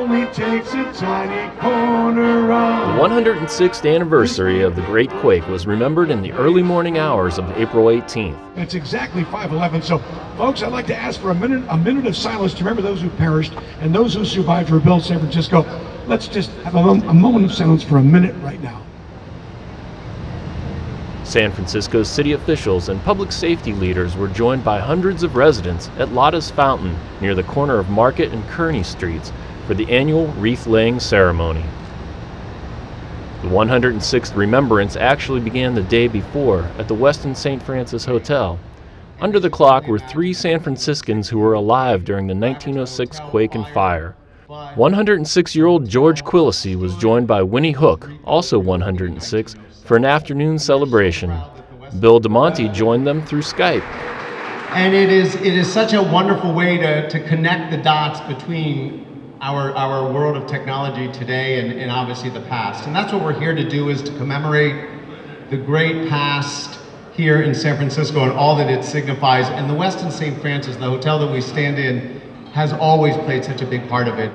only takes a tiny corner of. The 106th anniversary of the Great Quake was remembered in the early morning hours of April 18th. It's exactly 5:11. So, folks, I'd like to ask for a minute, a minute of silence to remember those who perished and those who survived to rebuild San Francisco. Let's just have a, a moment of silence for a minute right now. San Francisco's city officials and public safety leaders were joined by hundreds of residents at Lotta's Fountain near the corner of Market and Kearny Streets for the annual wreath laying ceremony. The 106th remembrance actually began the day before at the Westin St. Francis Hotel. Under the clock were three San Franciscans who were alive during the 1906 quake and fire. 106 year old George Quilici was joined by Winnie Hook, also 106, for an afternoon celebration. Bill Del Monte joined them through Skype. And it is, it is such a wonderful way to, to connect the dots between our, our world of technology today and, and obviously the past. And that's what we're here to do is to commemorate the great past here in San Francisco and all that it signifies. And the Westin St. Francis, the hotel that we stand in, has always played such a big part of it.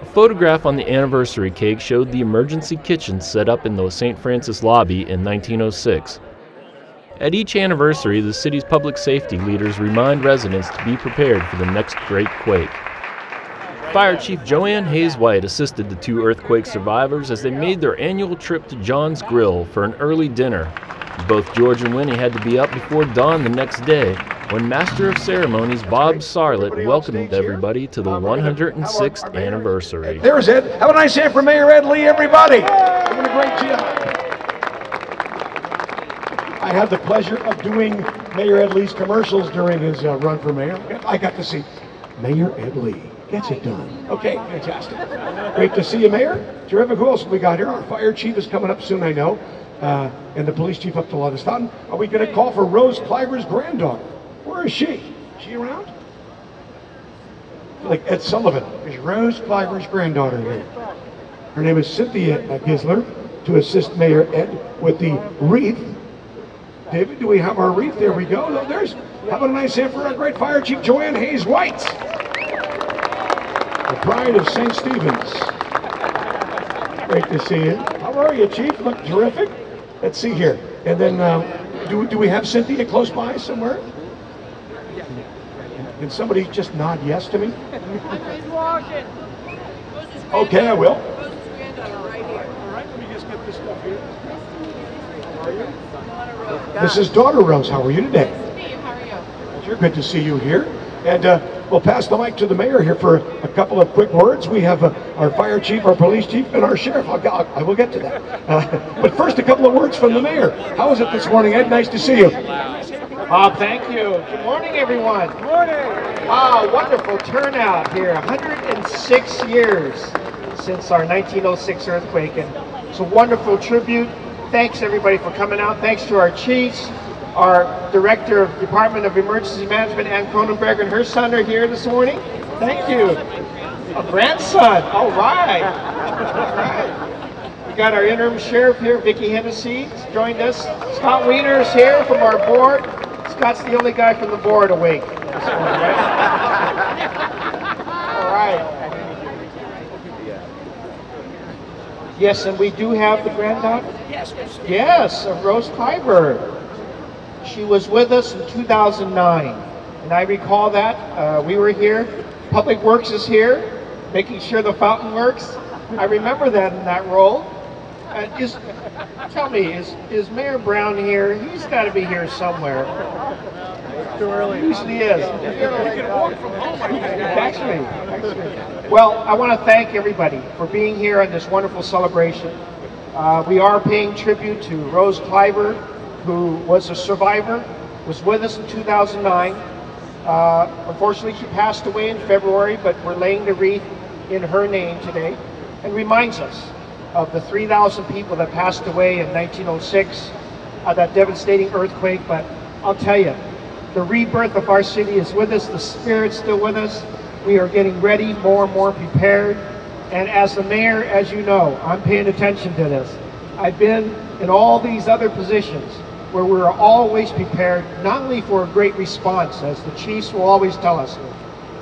A photograph on the anniversary cake showed the emergency kitchen set up in the St. Francis lobby in 1906. At each anniversary, the city's public safety leaders remind residents to be prepared for the next great quake. Fire Chief Joanne Hayes White assisted the two earthquake survivors as they made their annual trip to John's Grill for an early dinner. Both George and Winnie had to be up before dawn the next day when Master of Ceremonies Bob Sarlatte welcomed everybody to the 106th anniversary. There's Ed. Have a nice hand for Mayor Ed Lee, everybody. Doing a great job. I had the pleasure of doing Mayor Ed Lee's commercials during his uh, run for mayor. I got to see Mayor Ed Lee. Gets it done. Okay, fantastic. Great to see you, Mayor. Terrific. Who else we got here? Our fire chief is coming up soon, I know. Uh, and the police chief up to Fountain. Are we going to call for Rose Cliver's granddaughter? Where is she? Is she around? Like Ed Sullivan. Is Rose Cliver's granddaughter here? Her name is Cynthia Gisler to assist Mayor Ed with the wreath. David, do we have our wreath? There we go. There's having a nice hand for our great fire chief, Joanne Hayes White. The pride of St. Stephen's. Great to see you. How are you, Chief? Look terrific. Let's see here. And then, uh, do, do we have Cynthia close by somewhere? Can somebody just nod yes to me? Okay, I will. This is daughter Rose. How are you today? You're good to see you here. And uh, we'll pass the mic to the mayor here for a couple of quick words. We have uh, our fire chief, our police chief, and our sheriff. I'll, I'll, I will get to that. Uh, but first, a couple of words from the mayor. How was it this morning, Ed? Nice to see you. Bob, thank you. Good morning, everyone. Good morning. Wow, wonderful turnout here. 106 years since our 1906 earthquake, and it's a wonderful tribute. Thanks, everybody, for coming out. Thanks to our chiefs, our director of Department of Emergency Management, Anne Kronenberg, and her son are here this morning. Thank you. A grandson. All right. All right. We got our interim sheriff here, Vicki Hennessy, joined us. Scott Wiener is here from our board. Scott's the only guy from the board awake. This morning, right? All right. Yes, and we do have the granddaughter? Yes. Yes, of Rose Clyburn. She was with us in 2009. And I recall that. Uh, we were here. Public Works is here, making sure the fountain works. I remember that in that role. Uh, is, tell me, is, is Mayor Brown here? He's got to be here somewhere. Too early. Usually is. Actually, actually. Well, I want to thank everybody for being here on this wonderful celebration. Uh, we are paying tribute to Rose Cliver, who was a survivor, was with us in 2009. Uh, unfortunately, she passed away in February, but we're laying the wreath in her name today and reminds us of the 3,000 people that passed away in 1906, uh, that devastating earthquake. But I'll tell you, the rebirth of our city is with us, the spirit's still with us. We are getting ready, more and more prepared. And as the mayor, as you know, I'm paying attention to this. I've been in all these other positions where we're always prepared, not only for a great response, as the chiefs will always tell us,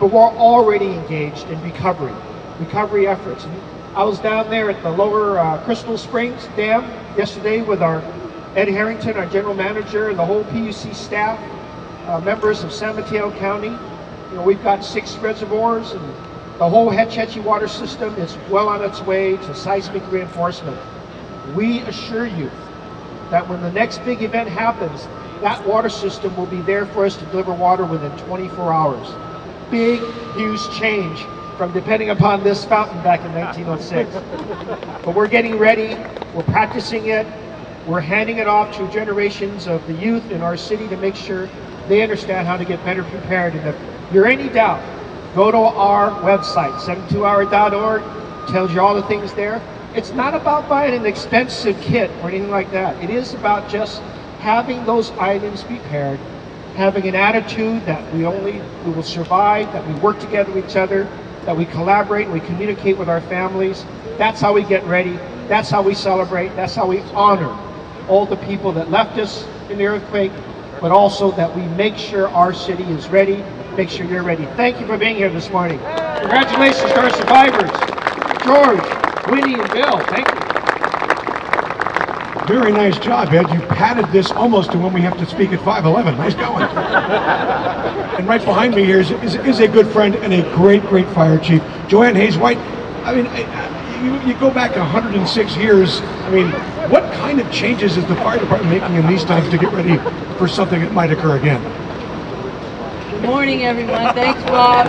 but we're already engaged in recovery. recovery efforts. I was down there at the lower uh, Crystal Springs Dam yesterday with our Ed Harrington, our general manager, and the whole PUC staff, uh, members of San Mateo County. You know, we've got six reservoirs and the whole Hetch Hetchy water system is well on its way to seismic reinforcement. We assure you that when the next big event happens, that water system will be there for us to deliver water within 24 hours. Big, huge change from depending upon this fountain back in 1906. but we're getting ready, we're practicing it, we're handing it off to generations of the youth in our city to make sure they understand how to get better prepared. And if you're any doubt, Go to our website, 72hour.org, tells you all the things there. It's not about buying an expensive kit or anything like that. It is about just having those items prepared, having an attitude that we only we will survive, that we work together with each other, that we collaborate we communicate with our families. That's how we get ready. That's how we celebrate. That's how we honor all the people that left us in the earthquake, but also that we make sure our city is ready make sure you're ready. Thank you for being here this morning. Congratulations to our survivors, George, Winnie, and Bill. Thank you. Very nice job, Ed. You padded this almost to when we have to speak at 511. Nice going. and right behind me here is, is, is, a good friend and a great, great fire chief, Joanne Hayes White. I mean, you, you go back 106 years. I mean, what kind of changes is the fire department making in these times to get ready for something that might occur again? Good morning, everyone. Thanks, Bob.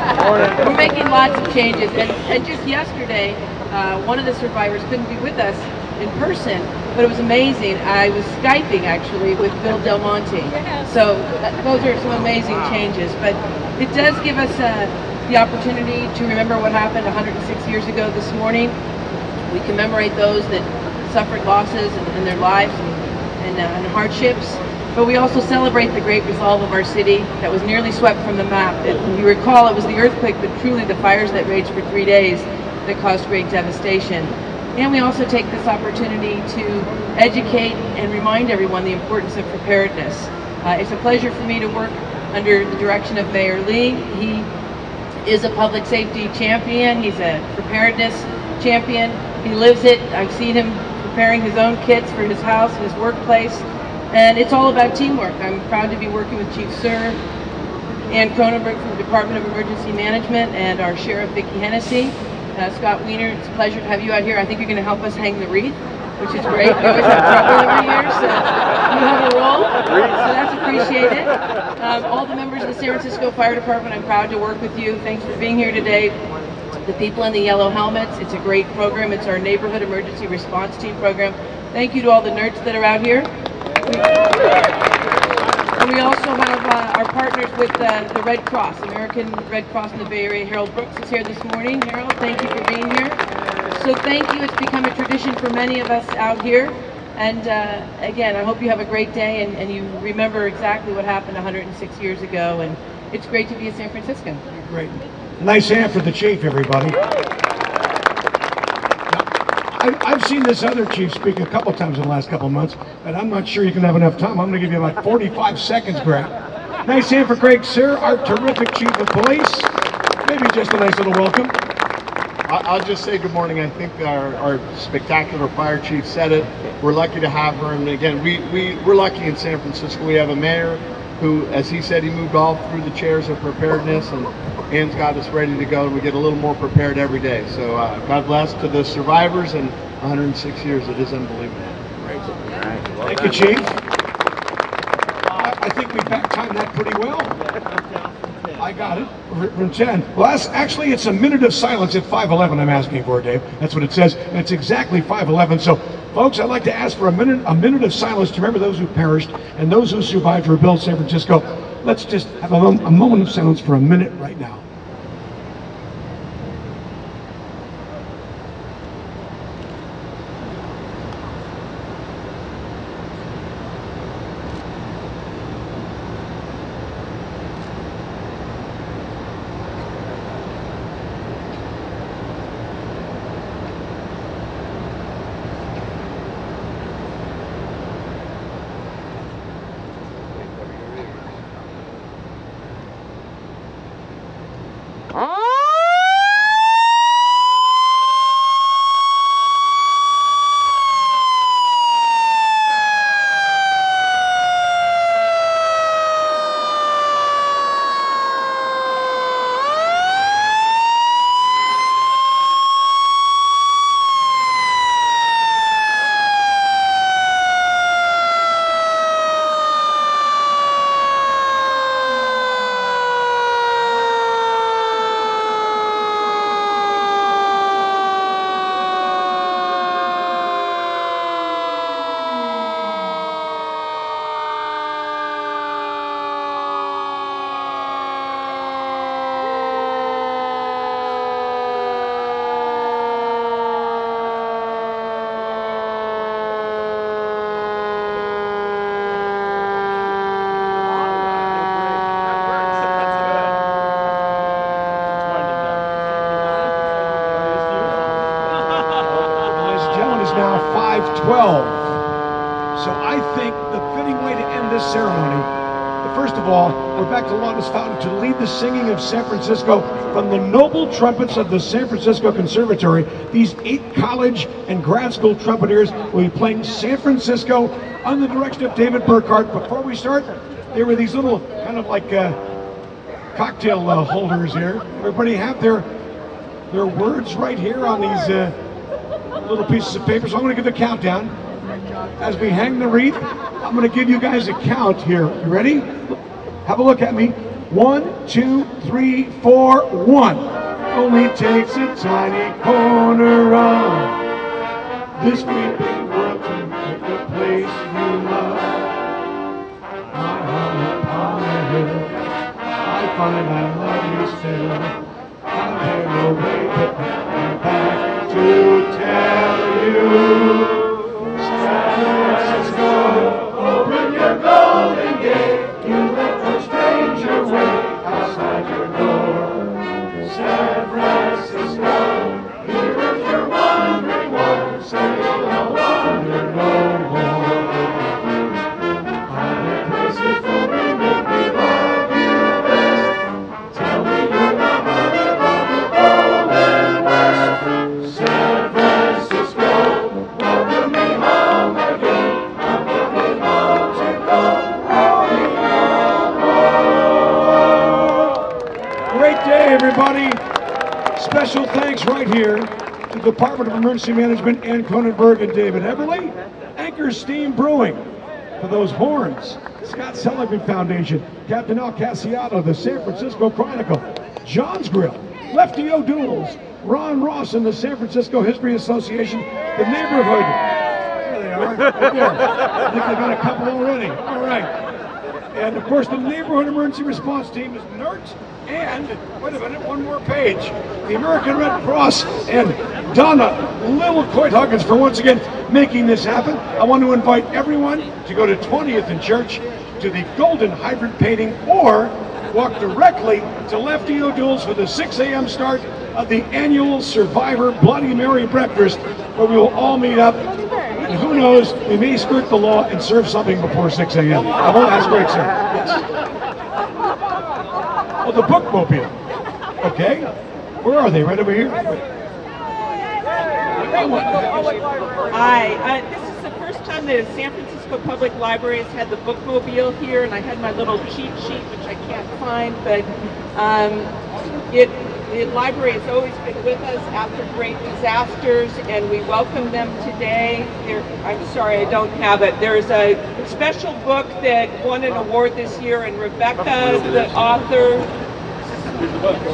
We're making lots of changes. And, and just yesterday, uh, one of the survivors couldn't be with us in person, but it was amazing. I was Skyping, actually, with Bill Del Monte. So those are some amazing changes. But it does give us uh, the opportunity to remember what happened 106 years ago this morning. We commemorate those that suffered losses in, in their lives and, and, uh, and hardships. But we also celebrate the great resolve of our city that was nearly swept from the map. If you recall, it was the earthquake, but truly the fires that raged for three days that caused great devastation. And we also take this opportunity to educate and remind everyone the importance of preparedness. Uh, it's a pleasure for me to work under the direction of Mayor Lee. He is a public safety champion. He's a preparedness champion. He lives it. I've seen him preparing his own kits for his house his workplace. And it's all about teamwork. I'm proud to be working with Chief Suhr, Anne Kronenberg from the Department of Emergency Management, and our Sheriff, Vicki Hennessy. Uh, Scott Wiener, it's a pleasure to have you out here. I think you're going to help us hang the wreath, which is great. We always have trouble every year, so you have a role, so that's appreciated. Um, all the members of the San Francisco Fire Department, I'm proud to work with you. Thanks for being here today. The people in the yellow helmets, it's a great program. It's our Neighborhood Emergency Response Team program. Thank you to all the nerds that are out here. And we also have uh, our partners with uh, the Red Cross, American Red Cross in the Bay Area. Harold Brooks is here this morning. Harold, thank you for being here. So thank you. It's become a tradition for many of us out here. And uh, again, I hope you have a great day and, and, you remember exactly what happened 106 years ago. And it's great to be a San Francisco. Great. Nice hand for the chief, everybody. I, have seen this other chief speak a couple times in the last couple months, and I'm not sure you can have enough time. I'm going to give you about 45 seconds, Greg. Nice hand for Greg Suhr, our terrific chief of police. Maybe just a nice little welcome. I'll just say good morning. I think our, our, spectacular fire chief said it. We're lucky to have her. And again, we, we, we're lucky in San Francisco. We have a mayor who, as he said, he moved all through the chairs of preparedness and Ann's got us ready to go, and we get a little more prepared every day. So uh, God bless to the survivors and 106 years. It is unbelievable. Great. Thank you, Chief. I, I think we back timed that pretty well. I got it. From 10. Well, that's, actually, it's a minute of silence at 511 I'm asking for, Dave. That's what it says. And it's exactly 511. So, folks, I'd like to ask for a minute, a minute of silence to remember those who perished and those who survived to rebuild San Francisco. Let's just have a, a moment of silence for a minute right now. now ceremony, first of all, we're back to Lotta's Fountain to lead the singing of San Francisco from the noble trumpets of the San Francisco Conservatory. These eight college and grad school trumpeters will be playing San Francisco under the direction of David Burkhart. Before we start, there were these little kind of like uh, cocktail uh, holders here. Everybody have their their words right here on these uh, little pieces of paper. So I'm going to give the countdown. As we hang the wreath, I'm going to give you guys a count here. You ready? Have a look at me. One, two, three, four, one. Only takes a tiny corner of this weeping world to make the place you love. My home upon a hill, I find I love you still. I'm here no way but back to tell you. San everybody. Special thanks right here to the Department of Emergency Management, Anne Kronenberg and David Everly. Anchor Steam Brewing for those horns. Scott Seligman Foundation, Captain Al Casciato, the San Francisco Chronicle, John's Grill, Lefty O'Doul's, Ron Ross and the San Francisco History Association, the neighborhood. There they are, right there. I think they've got a couple already. All right. And of course, the neighborhood emergency response team is NERT and, wait a minute, one more page. The American Red Cross and Donna Lillie Coit Huggins for once again making this happen. I want to invite everyone to go to 20th and Church to the Golden Hydrant painting or walk directly to Lefty O'Doul's for the 6 a.m. start of the annual Survivor Bloody Mary breakfast where we will all meet up and who knows, we may skirt the law and serve something before 6 a.m. I won't ask great, sir. Yes. Oh, the bookmobile. Okay. Where are they? Right over here? Hi, uh, this is the first time that the San Francisco Public Library has had the bookmobile here, and I had my little cheat sheet, which I can't find, but um, it, the library has always been with us after great disasters, and we welcome them today. There, I'm sorry, I don't have it. There's a special book that won an award this year, and Rebecca, the author,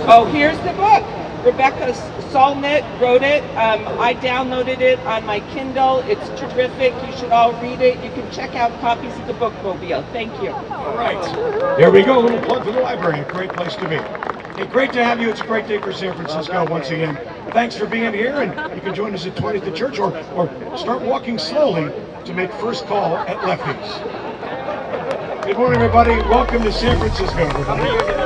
Oh, here's the book. Rebecca Solnit wrote it. Um, I downloaded it on my Kindle. It's terrific. You should all read it. You can check out copies of the Bookmobile. Thank you. All right. There we go. A little plug for the library. A great place to be. Great to have you. It's a great day for San Francisco once again. Thanks for being here, and you can join us at 20th and Church or, or start walking slowly to make first call at Lefty's. Good morning, everybody. Welcome to San Francisco, everybody.